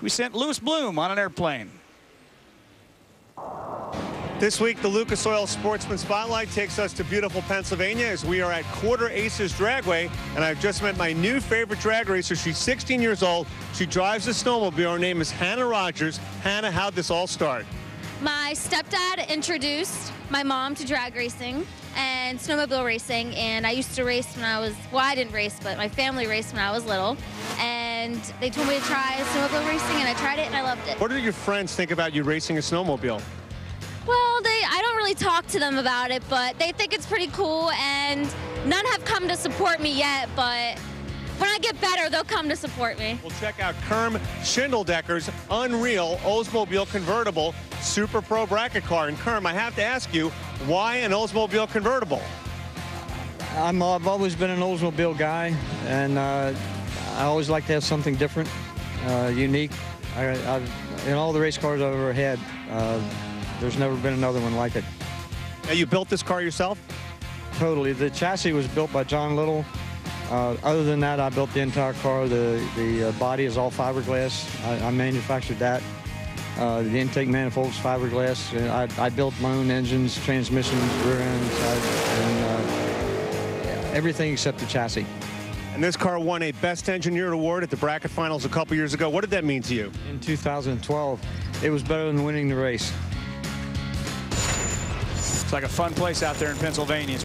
So we sent Lewis Bloom on an airplane. This week, the Lucas Oil Sportsman Spotlight takes us to beautiful Pennsylvania as we are at Quarter Aces Dragway, and I've just met my new favorite drag racer. She's 16 years old. She drives a snowmobile. Her name is Hannah Rodgers. Hannah, how'd this all start? My stepdad introduced my mom to drag racing and snowmobile racing, and I used to race when I was, well, I didn't race, but my family raced when I was little. And they told me to try snowmobile racing, and I tried it, and I loved it. What did your friends think about you racing a snowmobile? Well, they, I don't really talk to them about it, but they think it's pretty cool, and none have come to support me yet, but when I get better, they'll come to support me. We'll check out Kerm Shindledecker's Unreal Oldsmobile Convertible Super Pro Bracket Car. And Kerm, I have to ask you, why an Oldsmobile convertible? I'm, I've always been an Oldsmobile guy, and uh, I always like to have something different, uh, unique. I, I've, in all the race cars I've ever had, uh, there's never been another one like it. Now, you built this car yourself? Totally. The chassis was built by John Little. Uh, other than that, I built the entire car. The, the uh, body is all fiberglass. I, I manufactured that. Uh, the intake manifolds fiberglass. I, I built my own engines, transmissions, rear ends, I, and uh, everything except the chassis. And this car won a Best Engineered Award at the bracket finals a couple years ago. What did that mean to you? In 2012, it was better than winning the race. It's like a fun place out there in Pennsylvania.